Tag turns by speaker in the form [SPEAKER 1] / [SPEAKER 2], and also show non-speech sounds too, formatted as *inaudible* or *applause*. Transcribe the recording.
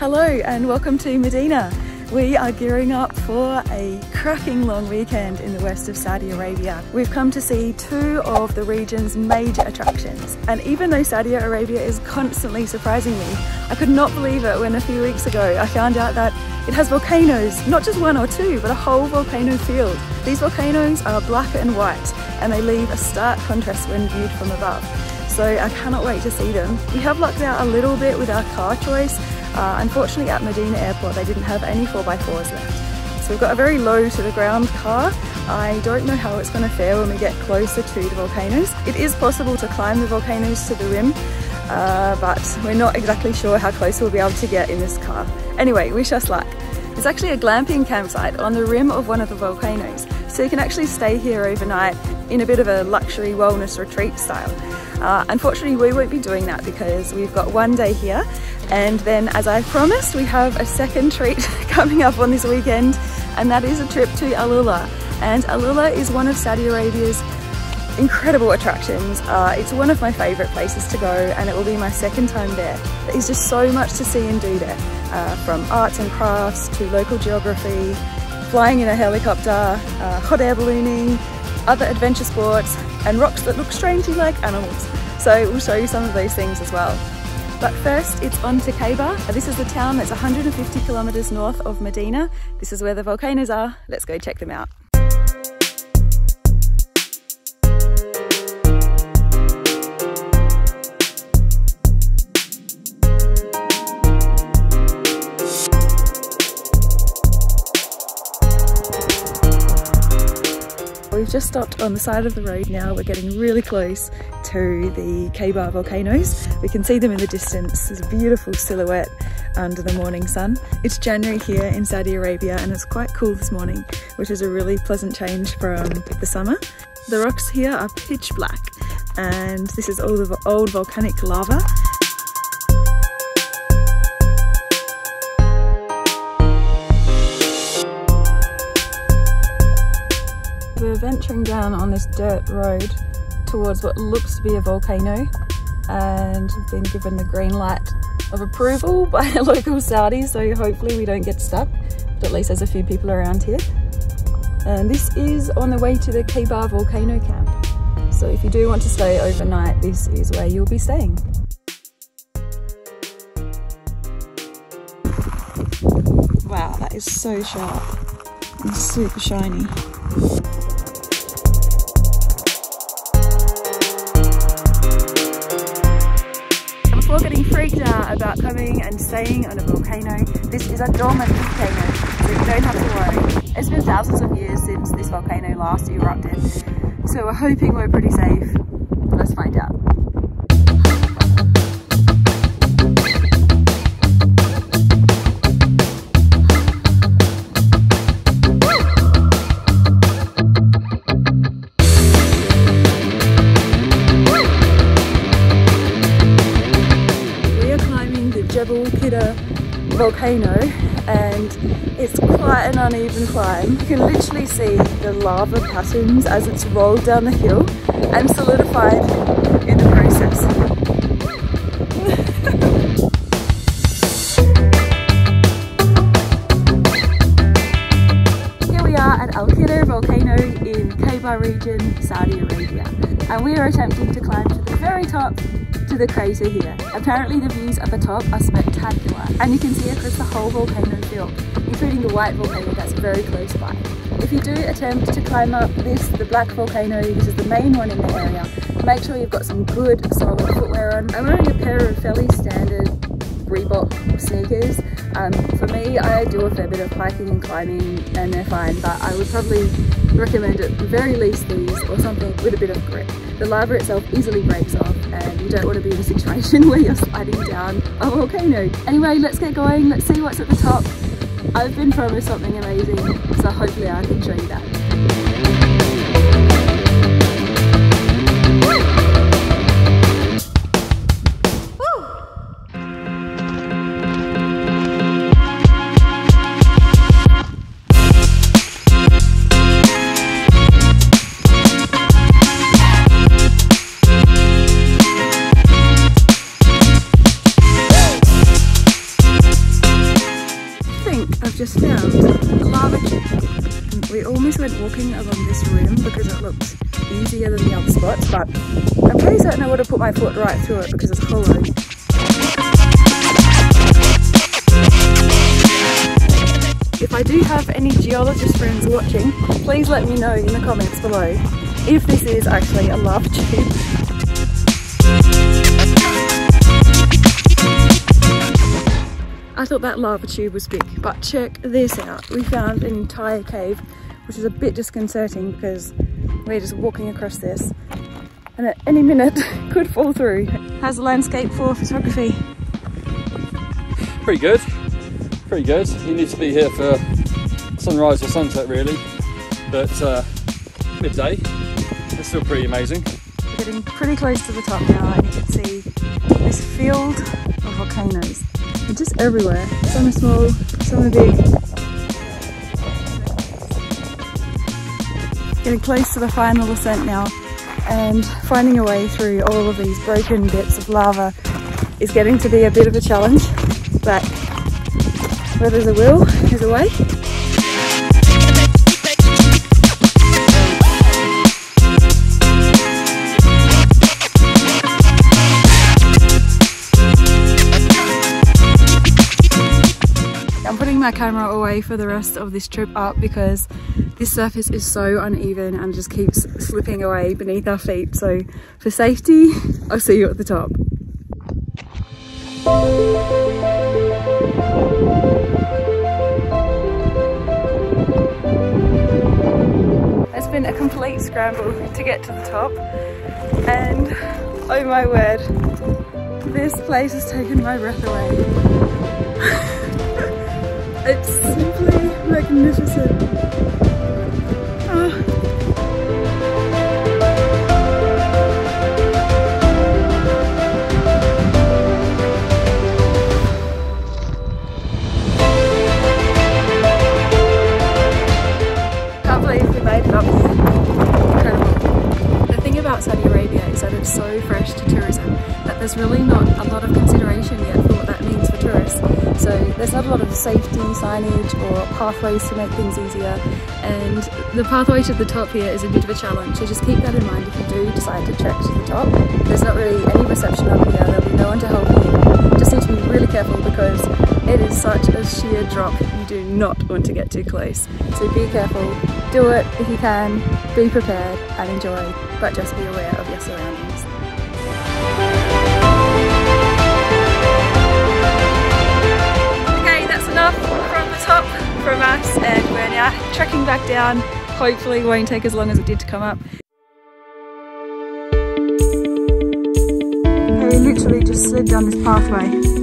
[SPEAKER 1] Hello and welcome to Medina. We are gearing up for a cracking long weekend in the west of Saudi Arabia. We've come to see two of the region's major attractions. And even though Saudi Arabia is constantly surprising me, I could not believe it when a few weeks ago I found out that it has volcanoes, not just one or two, but a whole volcano field. These volcanoes are black and white and they leave a stark contrast when viewed from above. So I cannot wait to see them. We have lucked out a little bit with our car choice uh, unfortunately at Medina Airport they didn't have any 4x4s left. So we've got a very low to the ground car. I don't know how it's going to fare when we get closer to the volcanoes. It is possible to climb the volcanoes to the rim, uh, but we're not exactly sure how close we'll be able to get in this car. Anyway, wish us luck. There's actually a glamping campsite on the rim of one of the volcanoes, so you can actually stay here overnight in a bit of a luxury wellness retreat style. Uh, unfortunately, we won't be doing that because we've got one day here and then as I promised, we have a second treat *laughs* coming up on this weekend and that is a trip to Alula. And Alula is one of Saudi Arabia's incredible attractions. Uh, it's one of my favourite places to go and it will be my second time there. There's just so much to see and do there, uh, from arts and crafts to local geography, flying in a helicopter, uh, hot air ballooning, other adventure sports and rocks that look strangely like animals. So we'll show you some of those things as well. But first it's on to Khaybar. This is the town that's 150 kilometres north of Medina. This is where the volcanoes are. Let's go check them out. We've just stopped on the side of the road now. We're getting really close to the Khaybar volcanoes. We can see them in the distance. There's a beautiful silhouette under the morning sun. It's January here in Saudi Arabia and it's quite cool this morning, which is a really pleasant change from the summer. The rocks here are pitch black and this is all the old volcanic lava. We're venturing down on this dirt road towards what looks to be a volcano and been given the green light of approval *laughs* by a local Saudi so hopefully we don't get stuck but at least there's a few people around here. And this is on the way to the Khaybar volcano camp. So if you do want to stay overnight this is where you'll be staying. Wow that is so sharp and super shiny about coming and staying on a volcano, this is a dormant volcano, so you don't have to worry. It's been thousands of years since this volcano last erupted, so we're hoping we're pretty safe. Let's find out. Volcano and it's quite an uneven climb. You can literally see the lava patterns as it's rolled down the hill and solidified in the process. Here we are at Al Kidda volcano in Khaybar region, Saudi Arabia and we are attempting to climb to the very top to the crater here. Apparently the views at the top are spectacular and you can see across the whole volcano field, including the white volcano that's very close by. If you do attempt to climb up this, the black volcano, this is the main one in the area, make sure you've got some good solid footwear on. I'm wearing a pair of fairly standard Reebok sneakers. Um, for me, I do a fair bit of hiking and climbing and they're fine, but I would probably recommend at the very least these or something with a bit of grip. The lava itself easily breaks off and you don't want to be in a situation *laughs* where you're sliding down a volcano. Anyway, let's get going, let's see what's at the top. I've been promised something amazing, so hopefully I can show you that. Walking along um, this rim because it looked easier than the other spots, but I'm pretty certain I would have put my foot right through it because it's hollow. If I do have any geologist friends watching, please let me know in the comments below if this is actually a lava *laughs* tube. I thought that lava tube was big, but check this out. We found an entire cave, which is a bit disconcerting because we're just walking across this and at any minute *laughs* could fall through. How's the landscape for photography?
[SPEAKER 2] Pretty good, pretty good. You need to be here for sunrise or sunset really, but uh, midday, it's still pretty amazing.
[SPEAKER 1] We're getting pretty close to the top now and you can see this field of volcanoes. They're just everywhere. Some are small, some are big. Getting close to the final ascent now and finding a way through all of these broken bits of lava is getting to be a bit of a challenge, but where there's a will, there's a way. I'm putting my camera away for the rest of this trip up because this surface is so uneven and just keeps slipping away beneath our feet. So for safety, I'll see you at the top. It's been a complete scramble to get to the top and oh my word, this place has taken my breath away. *laughs* It's simply magnificent. Ah. Incredible. The thing about Saudi Arabia is that it's so fresh to tourism that there's really not a lot of consideration yet for what there's not a lot of safety signage or pathways to make things easier and the pathway to the top here is a bit of a challenge so just keep that in mind if you do decide to trek to the top. There's not really any reception up here, there'll be no one to help you. Just need to be really careful because it is such a sheer drop you do not want to get too close. So be careful, do it if you can, be prepared and enjoy but just be aware of your surroundings. Trekking back down. Hopefully won't take as long as it did to come up. We literally just slid down this pathway